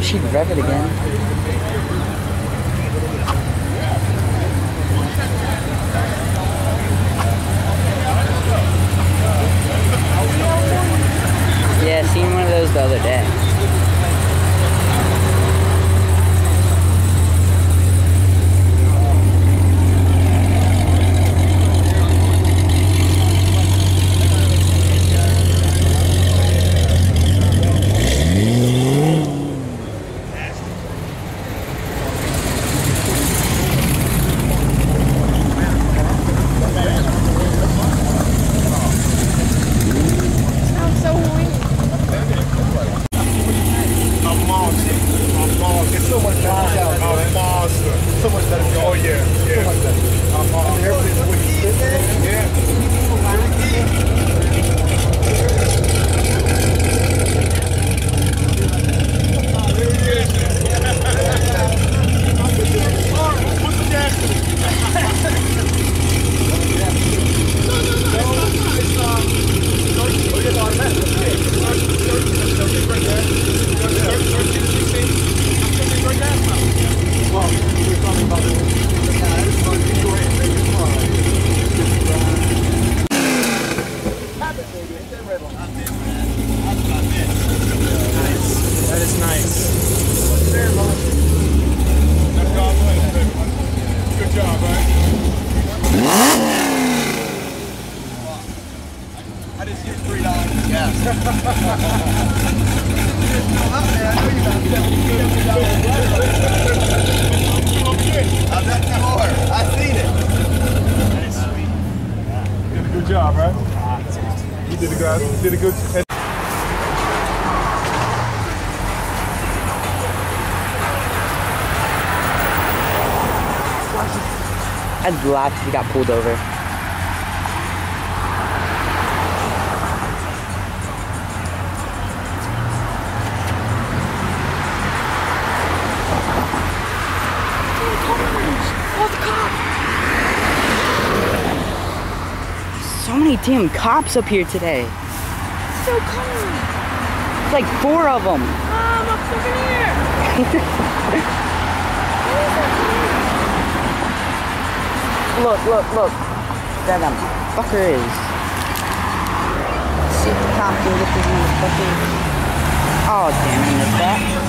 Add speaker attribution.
Speaker 1: She'd rev it again. Yeah, seen one of those the other day.
Speaker 2: Sounds so weird.
Speaker 3: A monster. A monster. So much better. A monster. So much better. Oh yeah. Yeah. So much better. A monster. Yeah.
Speaker 4: That is nice.
Speaker 3: Good job, right? I just get three dollars. Yeah. I. You did a good job, right? You did a good. You did a
Speaker 1: I'd he got pulled over. Many damn cops up here today.
Speaker 2: So cold.
Speaker 1: It's like four of them.
Speaker 2: Mom, I'm stuck in here.
Speaker 1: Look, look, look. There them fucker is. See if the cop can get. Oh, damn, I missed that.